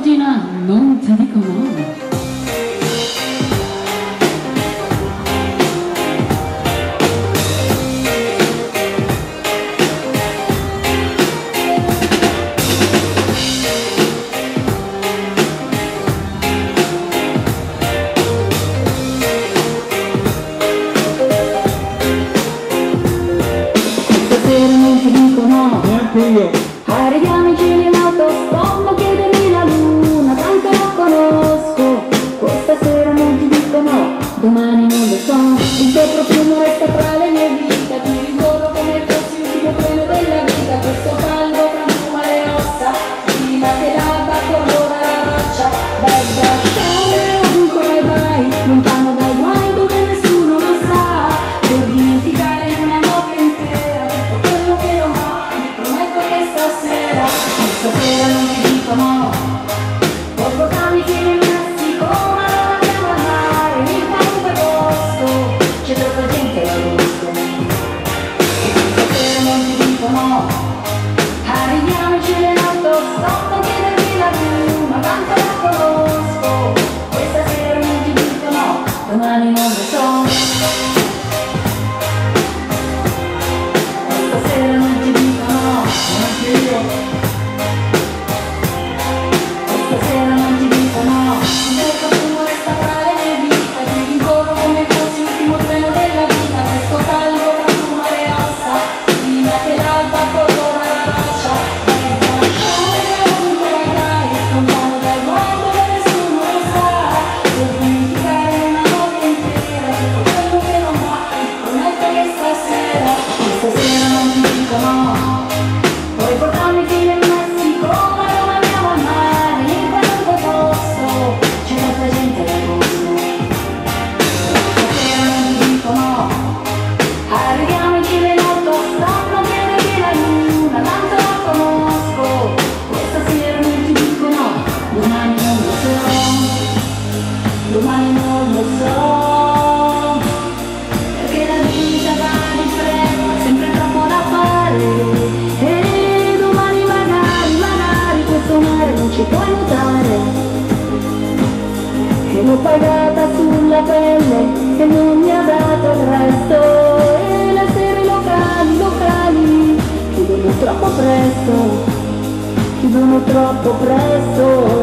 언제나 너무 재밌구 나. 하루가 미치는 tuo profumo resta tra le mie dita Ti ricordo come il prossimo quello della vita. Questo caldo profuma le ossa Prima che l'alba colora la roccia Dai baciare ovunque vai Lontano dai guai dove nessuno lo sa. Devo dimenticare una notte intera Tutto quello che non ho Mi prometto che stasera. Questa sera non ti dico no appagata sulla pelle che non mi ha dato il resto. E le sere locali, locali chiudono troppo presto chiudono troppo presto.